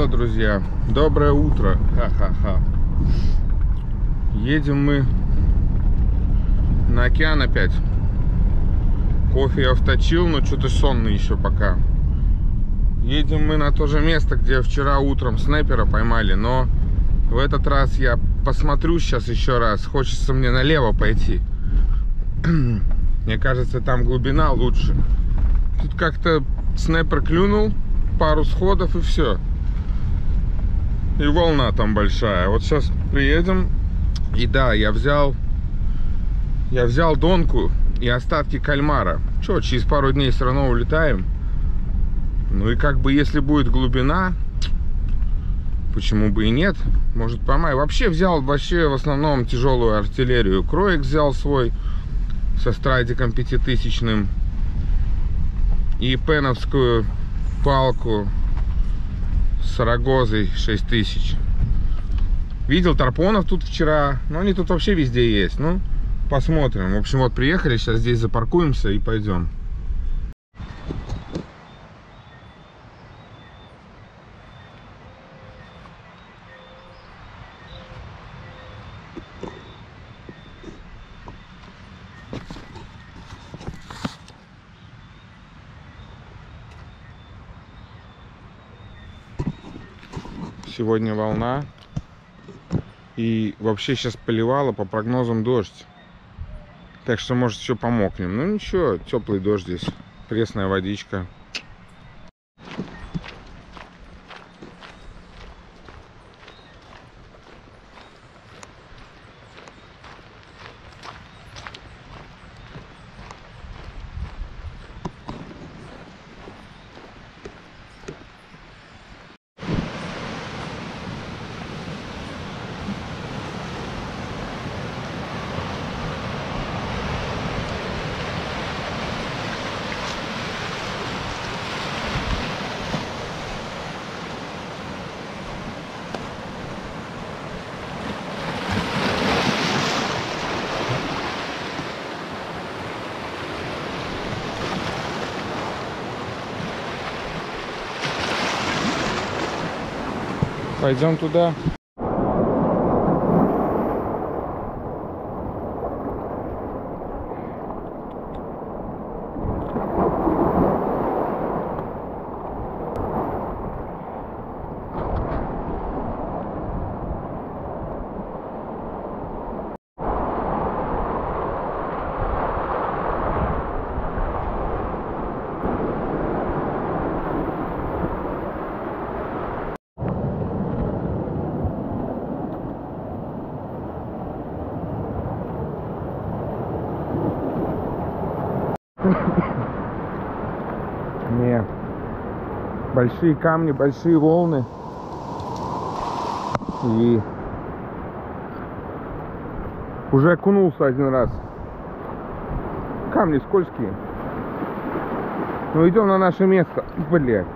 что, друзья, доброе утро. Ха-ха-ха. Едем мы на океан опять. Кофе я вточил, но что-то сонный еще пока. Едем мы на то же место, где вчера утром снайпера поймали, но в этот раз я посмотрю сейчас еще раз. Хочется мне налево пойти. Мне кажется, там глубина лучше. Тут как-то снайпер клюнул, пару сходов и все. И волна там большая. Вот сейчас приедем. И да, я взял я взял донку и остатки кальмара. Че, через пару дней все равно улетаем. Ну и как бы если будет глубина, почему бы и нет, может поймаю. Вообще взял вообще в основном тяжелую артиллерию. Кроек взял свой со страдиком пятитысячным. И пеновскую палку с рогозой 6000. Видел тарпонов тут вчера. Но они тут вообще везде есть. Ну, посмотрим. В общем, вот приехали. Сейчас здесь запаркуемся и пойдем. Сегодня волна. И вообще сейчас поливало по прогнозам дождь. Так что, может, еще помокнем. Ну ничего, теплый дождь здесь. Пресная водичка. Пойдем туда. Не. Большие камни, большие волны. И уже окунулся один раз. Камни скользкие. Ну идем на наше место. Блять.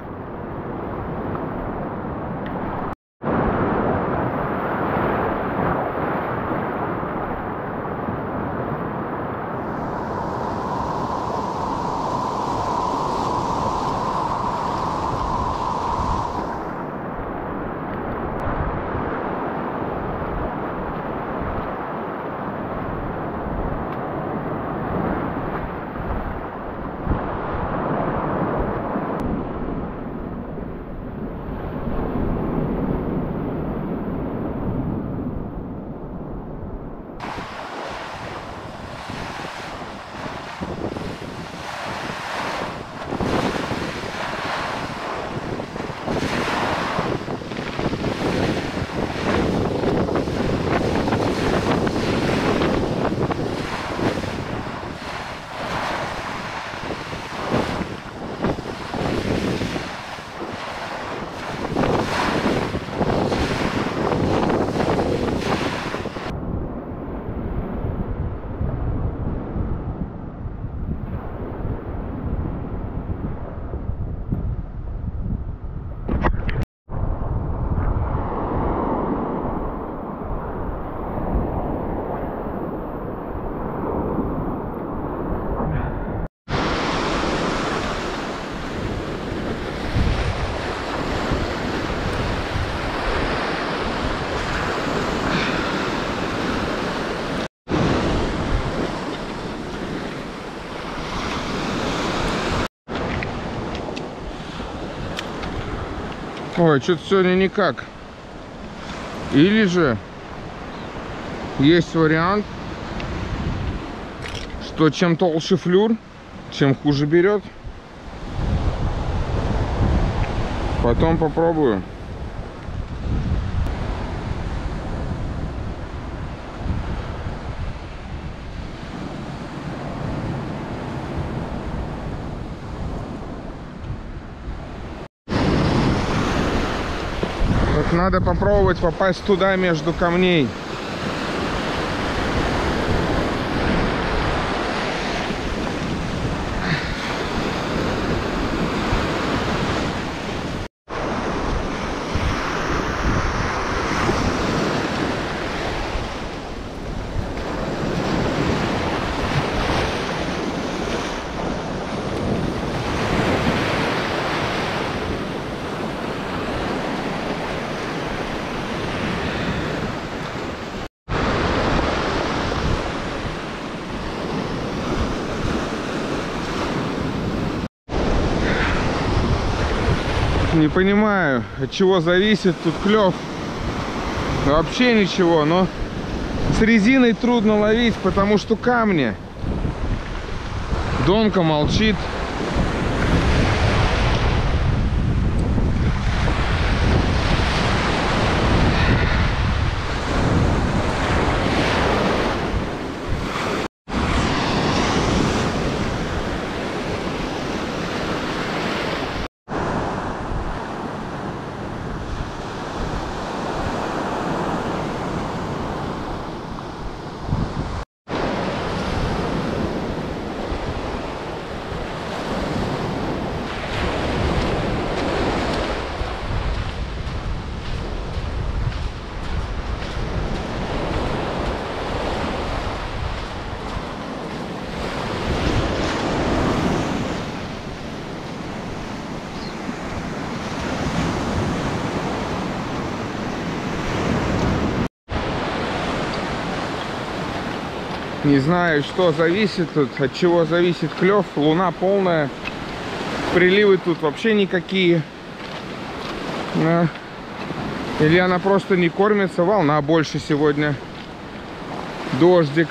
Ой, что-то сегодня никак. Или же есть вариант, что чем толще флюр, чем хуже берет. Потом попробую. Вот надо попробовать попасть туда между камней. Не понимаю, от чего зависит тут клев. Вообще ничего, но с резиной трудно ловить, потому что камни. Донка молчит. Не знаю, что зависит тут, от чего зависит клев. Луна полная. Приливы тут вообще никакие. Или она просто не кормится. Волна больше сегодня. Дождик.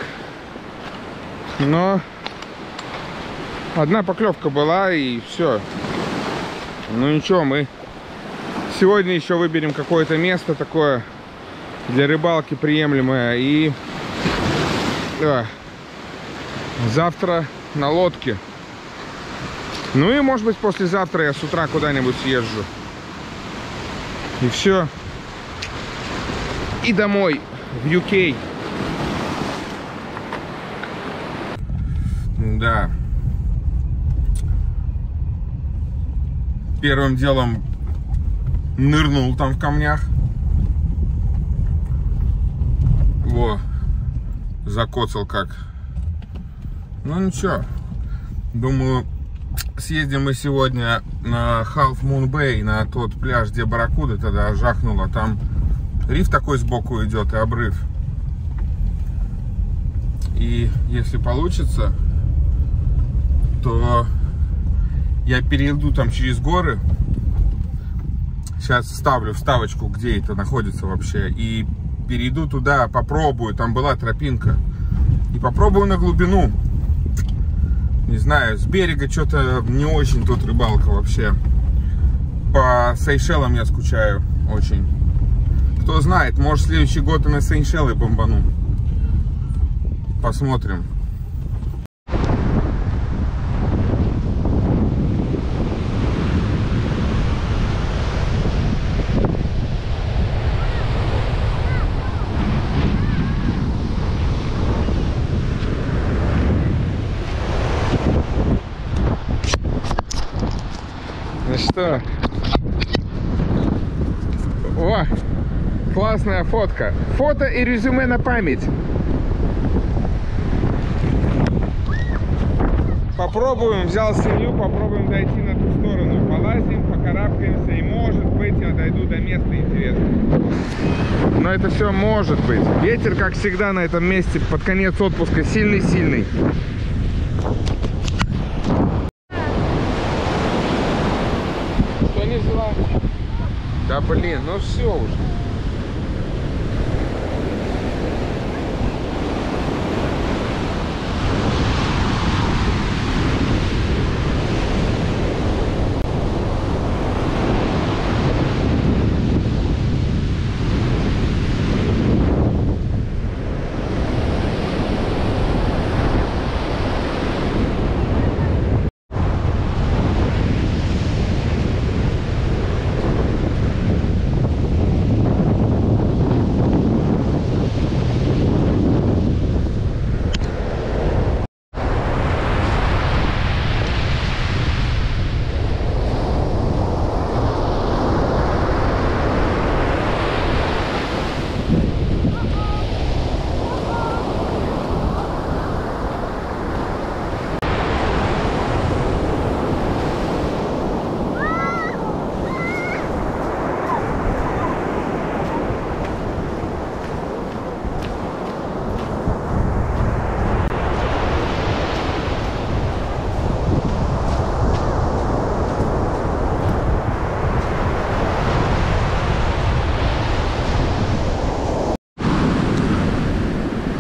Но одна поклевка была и все. Ну ничего, мы сегодня еще выберем какое-то место такое для рыбалки приемлемое и да. Завтра на лодке. Ну и может быть послезавтра я с утра куда-нибудь съезжу. И все. И домой, в UK. Да. Первым делом нырнул там в камнях. Во закоцал как. Ну ничего. Думаю, съездим мы сегодня на Half Moon Bay, на тот пляж, где барракуда тогда жахнула. Там риф такой сбоку идет и обрыв. И если получится, то я перейду там через горы. Сейчас ставлю вставочку, где это находится вообще. И перейду туда, попробую, там была тропинка. И попробую на глубину. Не знаю, с берега что-то не очень тут рыбалка вообще. По Сейшелам я скучаю очень. Кто знает, может следующий год и на Сейшелы бомбану. Посмотрим. Ну что? О, классная фотка. Фото и резюме на память. Попробуем, взял семью, попробуем дойти на ту сторону. Полазим, покарабкаемся и может быть я дойду до места интересного. Но это все может быть. Ветер, как всегда, на этом месте под конец отпуска сильный-сильный. Что не взяла? Да блин, ну все уже.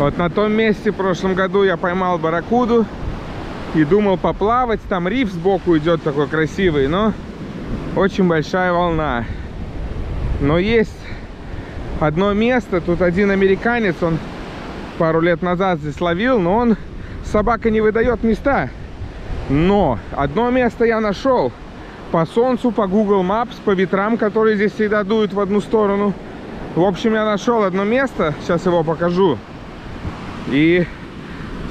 Вот на том месте в прошлом году я поймал барракуду и думал поплавать. Там риф сбоку идет такой красивый, но очень большая волна. Но есть одно место, тут один американец, он пару лет назад здесь ловил, но он, собака не выдает места. Но одно место я нашел. По солнцу, по Google Maps, по ветрам, которые здесь всегда дуют в одну сторону. В общем, я нашел одно место, сейчас его покажу. И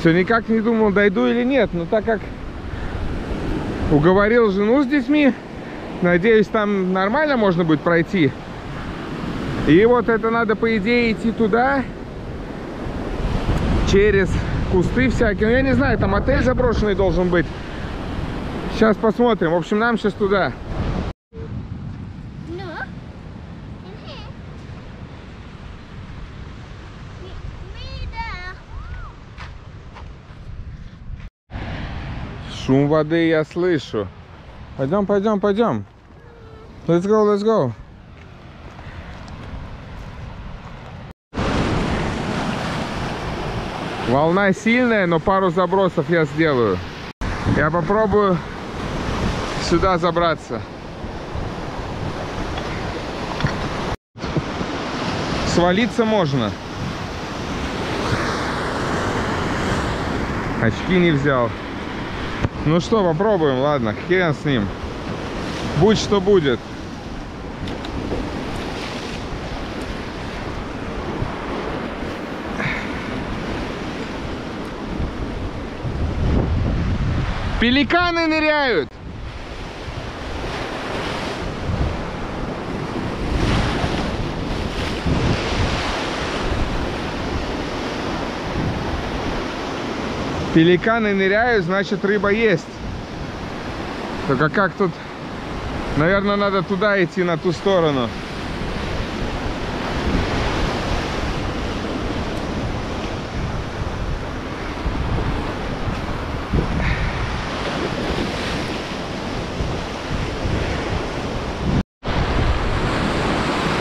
все никак не думал, дойду или нет. Но так как уговорил жену с детьми, надеюсь, там нормально можно будет пройти. И вот это надо, по идее, идти туда, через кусты всякие. Ну, я не знаю, там отель заброшенный должен быть. Сейчас посмотрим. В общем, нам сейчас туда. Шум воды я слышу. Пойдем, пойдем, пойдем. Let's go, let's go. Волна сильная, но пару забросов я сделаю. Я попробую сюда забраться. Свалиться можно. Очки не взял. Ну что, попробуем, ладно, хрен с ним. Будь что будет. Пеликаны ныряют. Пеликаны ныряют, значит рыба есть. Только как тут... Наверное, надо туда идти, на ту сторону.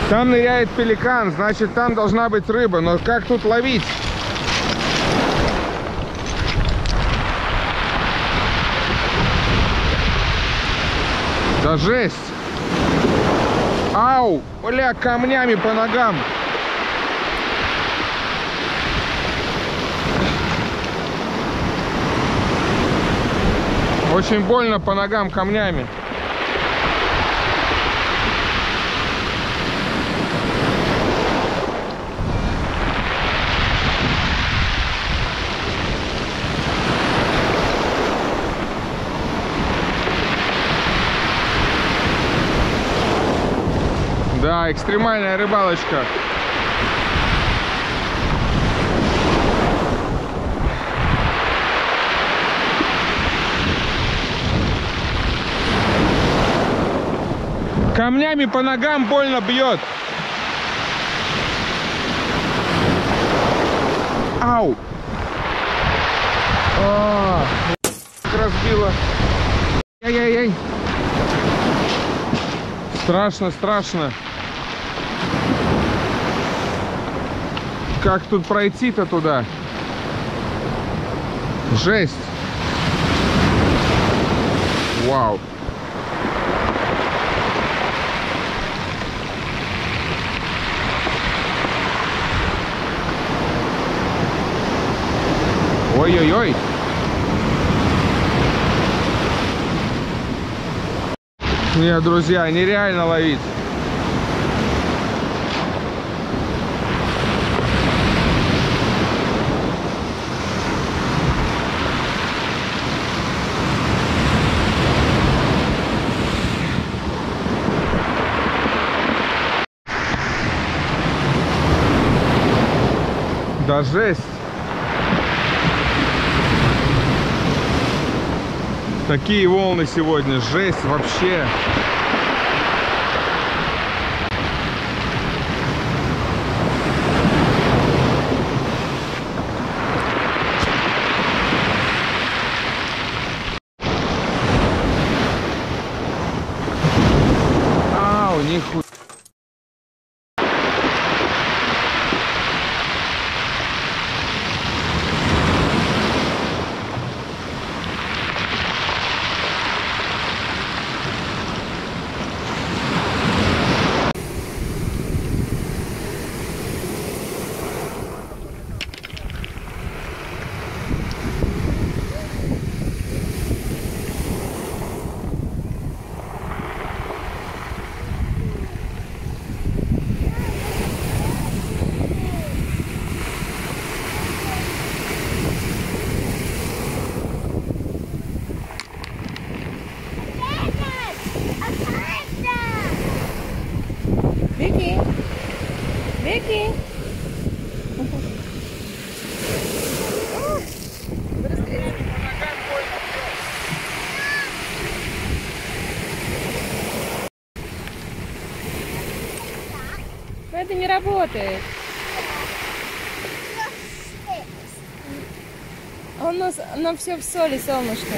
Там ныряет пеликан, значит там должна быть рыба. Но как тут ловить? Да жесть. Ау, бля, камнями по ногам. Очень больно по ногам камнями. Да, экстремальная рыбалочка. Камнями по ногам больно бьет. Ау! А, разбила. Ай-яй-яй. Страшно, страшно. Как тут пройти-то туда? Жесть. Вау. Ой-ой-ой. Нет, друзья, нереально ловить. Да жесть. Такие волны сегодня, жесть вообще. Ау, нихуя. Vicky. Vicky. Но это не работает. У нас, нам все в соли, солнышко.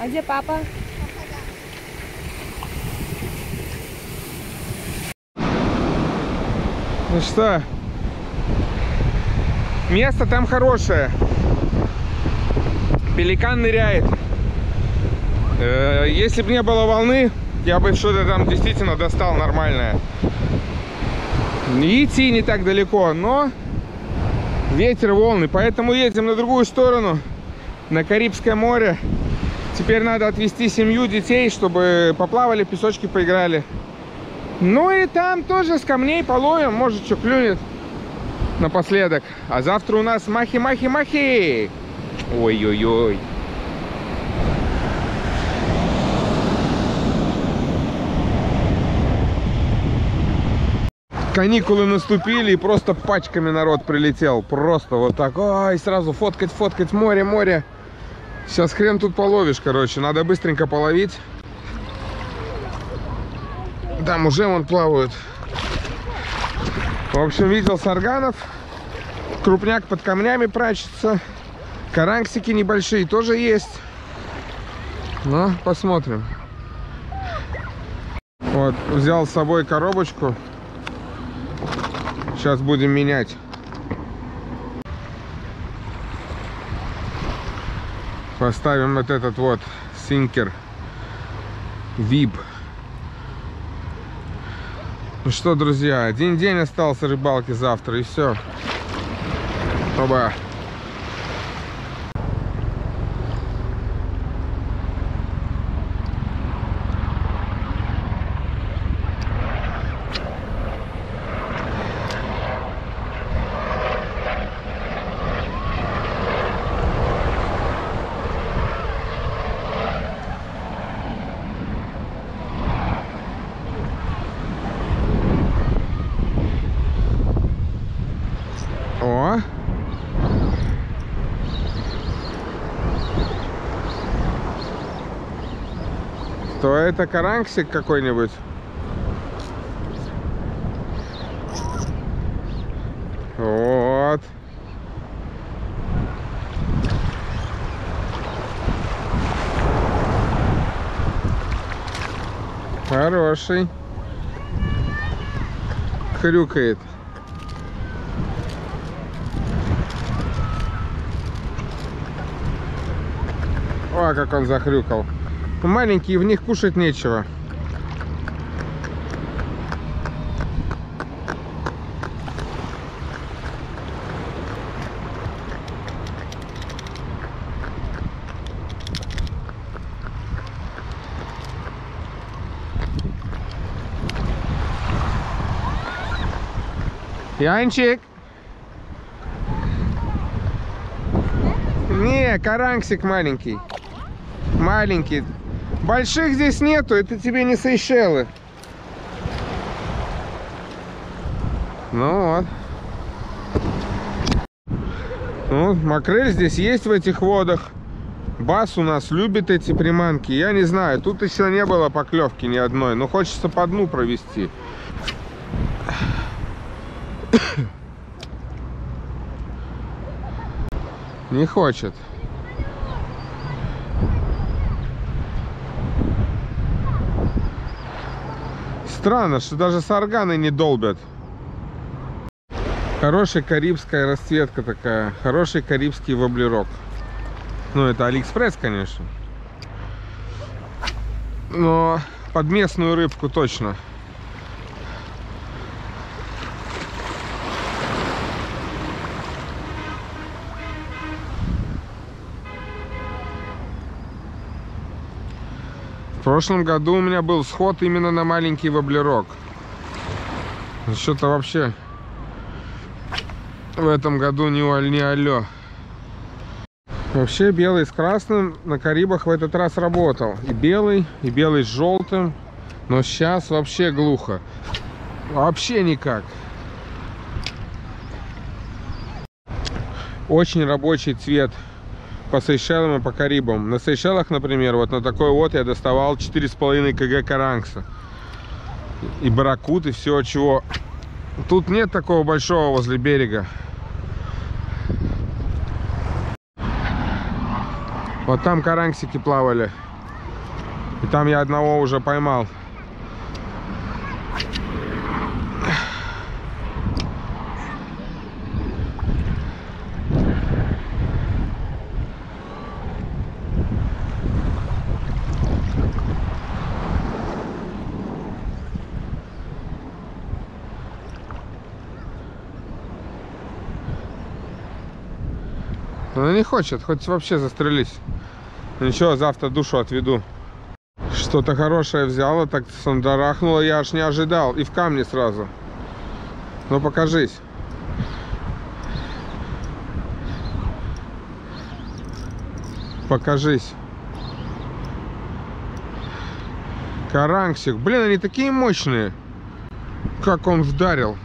А где папа? Ну что, место там хорошее. Пеликан ныряет. Э, Если бы не было волны, я бы что-то там действительно достал нормальное. Идти не так далеко, но ветер, волны. Поэтому едем на другую сторону, на Карибское море. Теперь надо отвезти семью детей, чтобы поплавали, песочки поиграли. Ну и там тоже с камней половим, может что клюнет напоследок. А завтра у нас махи-махи-махи. Ой-ой-ой. Каникулы наступили и просто пачками народ прилетел. Просто вот так. Ой, сразу фоткать, фоткать, море, море. Сейчас хрен тут половишь, короче. Надо быстренько половить. Там уже вон плавают. В общем, видел сарганов. Крупняк под камнями прячется. Каранксики небольшие тоже есть. Ну, посмотрим. Вот, взял с собой коробочку. Сейчас будем менять. Поставим вот этот вот синкер VIP. Ну что, друзья, один день остался рыбалки завтра и все. Оба. это карангсик какой-нибудь? Вот. Хороший. Хрюкает. О, как он захрюкал. Маленькие, в них кушать нечего. Янчик! Не, каранксик маленький. Маленький. Больших здесь нету, это тебе не Сейшелы. Ну вот. Ну, макрель здесь есть в этих водах. Бас у нас любит эти приманки. Я не знаю, тут еще не было поклевки ни одной, но хочется по дну провести. Не хочет. Странно, что даже сарганы не долбят. Хорошая карибская расцветка такая. Хороший карибский воблерок. Ну, это Алиэкспресс, конечно. Но под местную рыбку точно. Прошлом году у меня был сход именно на маленький воблерок. Что-то вообще в этом году не, не алло. Вообще белый с красным на Карибах в этот раз работал. И белый, и белый с желтым. Но сейчас вообще глухо. Вообще никак. Очень рабочий цвет по Сейшелам и по Карибам. На Сейшелах, например, вот на такой вот я доставал 4,5 кг каранкса. И барракут, и все чего. Тут нет такого большого возле берега. Вот там каранксики плавали. И там я одного уже поймал. Она не хочет, хоть вообще застрелись. Ничего, завтра душу отведу. Что-то хорошее взяла, так сандарахнула, я аж не ожидал. И в камне сразу. Ну покажись. Покажись. Каранксик. Блин, они такие мощные. Как он вдарил.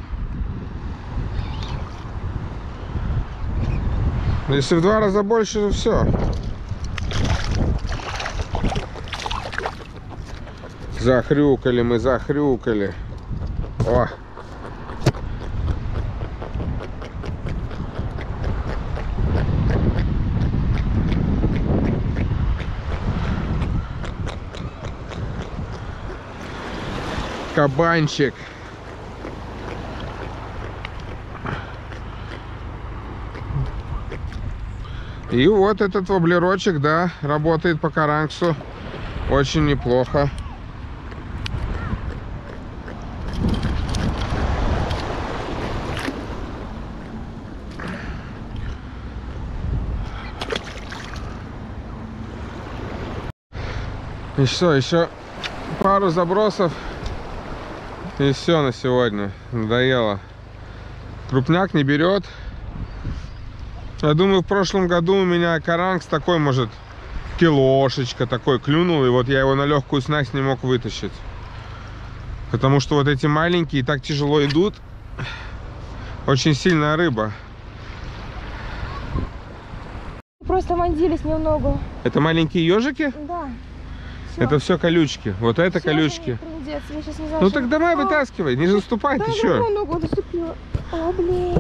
Если в два раза больше, то все. Захрюкали мы, захрюкали. О. Кабанчик. И вот этот воблерочек, да, работает по каранксу очень неплохо. И все, еще пару забросов и все на сегодня. Надоело. Крупняк не берет. Я думаю, в прошлом году у меня каранкс такой, может, килошечка такой клюнул, и вот я его на легкую снасть не мог вытащить. Потому что вот эти маленькие так тяжело идут. Очень сильная рыба. Просто вонзились немного. Это маленькие ежики? Да. Всё. Это все колючки. Вот это Всё, колючки. трындец, знаю, Ну что- так давай А, вытаскивай, не заступай, Да, ты да, что? да, ногу. О, блин.